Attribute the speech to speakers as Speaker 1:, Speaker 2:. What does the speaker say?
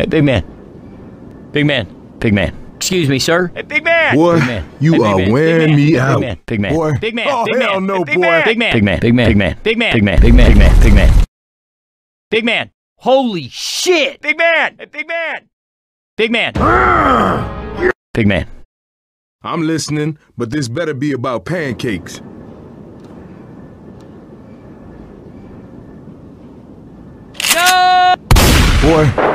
Speaker 1: Hey, big man. Big man. Big man. Excuse me, sir. Hey, big man.
Speaker 2: Boy,
Speaker 1: big man.
Speaker 2: you
Speaker 1: Hey,
Speaker 2: are
Speaker 1: man.
Speaker 2: wearing
Speaker 1: big man.
Speaker 2: me
Speaker 1: big
Speaker 2: out.
Speaker 1: Man. Big man.
Speaker 2: Boy.
Speaker 1: Big man.
Speaker 2: Oh,
Speaker 1: big
Speaker 2: hell
Speaker 1: man.
Speaker 2: no,
Speaker 1: big
Speaker 2: boy.
Speaker 1: Man. Big man. Big man. Big man. Big man. Big man. Big man. Big man. Big man. Big man. Big man. Holy shit. Big man. Hey, Big man. Big man. Big man.
Speaker 2: I'm listening, but this better be about pancakes.
Speaker 1: No!
Speaker 2: Boy,